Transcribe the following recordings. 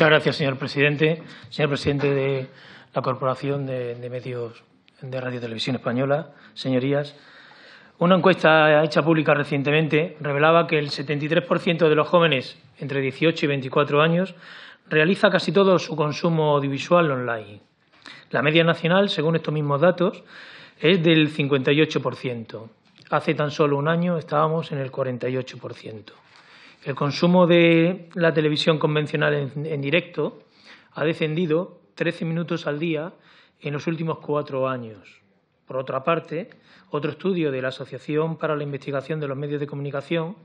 Muchas gracias, señor presidente. Señor presidente de la Corporación de, Medios de Radio y Televisión Española, señorías, una encuesta hecha pública recientemente revelaba que el 73% de los jóvenes entre 18 y 24 años realiza casi todo su consumo audiovisual online. La media nacional, según estos mismos datos, es del 58%. Hace tan solo un año estábamos en el 48%. El consumo de la televisión convencional en, directo ha descendido 13 minutos al día en los últimos cuatro años. Por otra parte, otro estudio de la Asociación para la Investigación de los Medios de Comunicación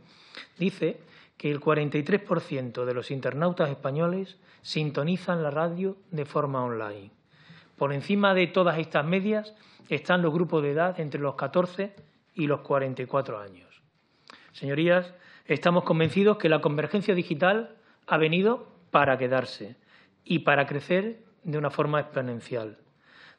dice que el 43% de los internautas españoles sintonizan la radio de forma online. Por encima de todas estas medias están los grupos de edad entre los 14 y los 44 años. Señorías, estamos convencidos que la convergencia digital ha venido para quedarse y para crecer de una forma exponencial,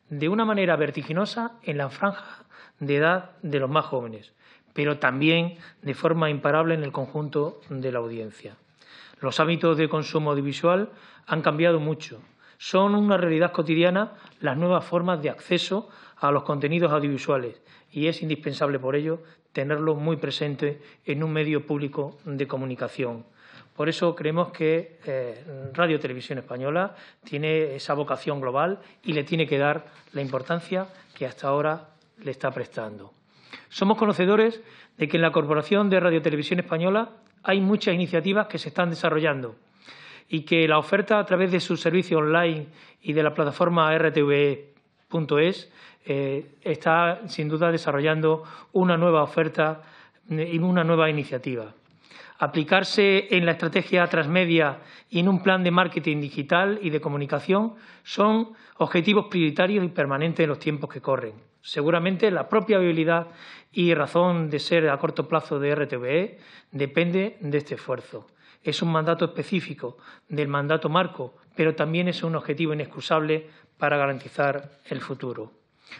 de una manera vertiginosa en la franja de edad de los más jóvenes, pero también de forma imparable en el conjunto de la audiencia. Los hábitos de consumo audiovisual han cambiado mucho. Son una realidad cotidiana las nuevas formas de acceso a los contenidos audiovisuales y es indispensable por ello tenerlo muy presente en un medio público de comunicación. Por eso creemos que eh, Radio Televisión Española tiene esa vocación global y le tiene que dar la importancia que hasta ahora le está prestando. Somos conocedores de que en la Corporación de Radio Televisión Española hay muchas iniciativas que se están desarrollando y que la oferta a través de su servicio online y de la plataforma rtve.es eh, está sin duda desarrollando una nueva oferta y una nueva iniciativa. Aplicarse en la estrategia transmedia y en un plan de marketing digital y de comunicación son objetivos prioritarios y permanentes en los tiempos que corren. Seguramente la propia viabilidad y razón de ser a corto plazo de RTVE depende de este esfuerzo. Es un mandato específico del mandato marco, pero también es un objetivo inexcusable para garantizar el futuro.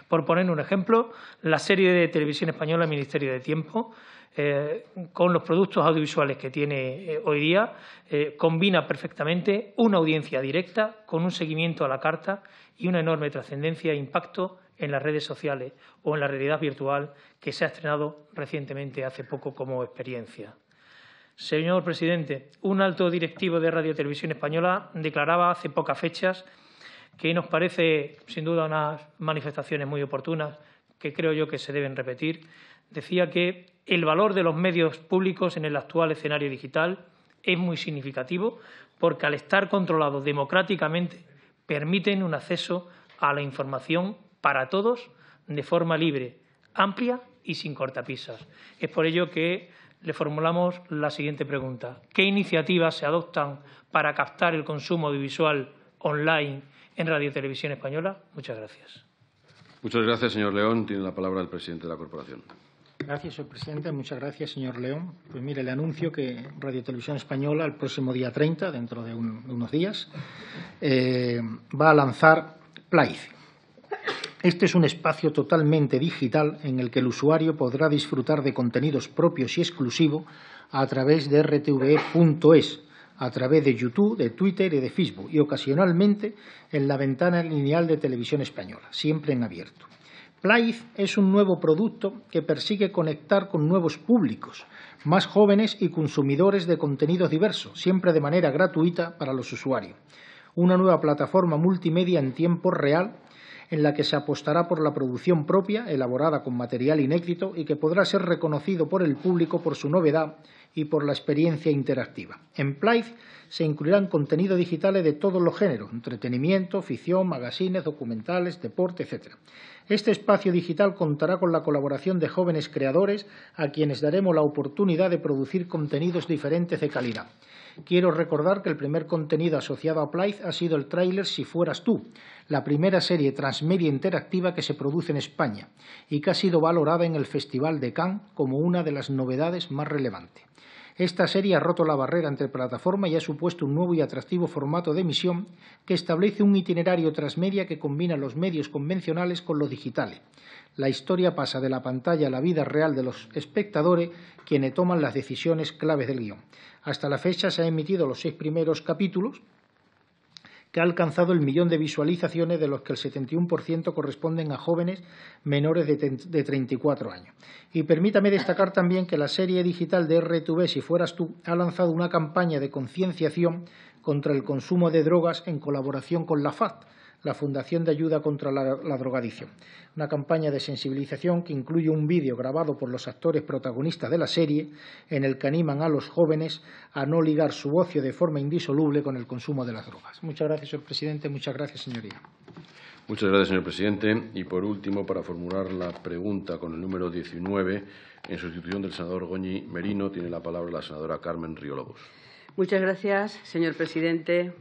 Por poner un ejemplo, la serie de televisión española Ministerio de Tiempo, eh, con los productos audiovisuales que tiene eh, hoy día, eh, combina perfectamente una audiencia directa con un seguimiento a la carta y una enorme trascendencia e impacto en las redes sociales o en la realidad virtual que se ha estrenado recientemente hace poco como experiencia. Señor presidente, un alto directivo de Radio Televisión Española declaraba hace pocas fechas que nos parece sin duda unas manifestaciones muy oportunas que creo yo que se deben repetir. Decía que el valor de los medios públicos en el actual escenario digital es muy significativo porque al estar controlados democráticamente permiten un acceso a la información para todos de forma libre, amplia y sin cortapisas. Es por ello que le formulamos la siguiente pregunta. ¿Qué iniciativas se adoptan para captar el consumo audiovisual online en Radio Televisión Española? Muchas gracias. Muchas gracias, señor León. Tiene la palabra el presidente de la corporación. Gracias, señor presidente. Muchas gracias, señor León. Pues mire, le anuncio que Radio Televisión Española, el próximo día 30, dentro de, un, de unos días, eh, va a lanzar Plaice, este es un espacio totalmente digital en el que el usuario podrá disfrutar de contenidos propios y exclusivos a través de rtve.es, a través de YouTube, de Twitter y de Facebook, y ocasionalmente en la ventana lineal de televisión española, siempre en abierto. Plaiz es un nuevo producto que persigue conectar con nuevos públicos, más jóvenes y consumidores de contenidos diversos, siempre de manera gratuita para los usuarios. Una nueva plataforma multimedia en tiempo real en la que se apostará por la producción propia, elaborada con material inédito y que podrá ser reconocido por el público por su novedad y por la experiencia interactiva. En Plyth se incluirán contenidos digitales de todos los géneros, entretenimiento, ficción, magazines, documentales, deporte, etc. Este espacio digital contará con la colaboración de jóvenes creadores a quienes daremos la oportunidad de producir contenidos diferentes de calidad. Quiero recordar que el primer contenido asociado a Plyth ha sido el tráiler Si fueras tú, la primera serie transmedia interactiva que se produce en España y que ha sido valorada en el Festival de Cannes como una de las novedades más relevantes. Esta serie ha roto la barrera entre plataformas y ha supuesto un nuevo y atractivo formato de emisión que establece un itinerario transmedia que combina los medios convencionales con los digitales. La historia pasa de la pantalla a la vida real de los espectadores, quienes toman las decisiones claves del guion. Hasta la fecha se han emitido los seis primeros capítulos que ha alcanzado el millón de visualizaciones, de los que el 71% corresponden a jóvenes menores de 34 años. Y permítame destacar también que la serie digital de RTV, Si fueras tú, ha lanzado una campaña de concienciación contra el consumo de drogas en colaboración con la FAD, la Fundación de Ayuda contra la, Drogadicción. Una campaña de sensibilización que incluye un vídeo grabado por los actores protagonistas de la serie en el que animan a los jóvenes a no ligar su ocio de forma indisoluble con el consumo de las drogas. Muchas gracias, señor presidente. Muchas gracias, señoría. Muchas gracias, señor presidente. Y, por último, para formular la pregunta con el número 19, en sustitución del senador Goñi Merino, tiene la palabra la senadora Carmen Río Lobos. Muchas gracias, señor presidente.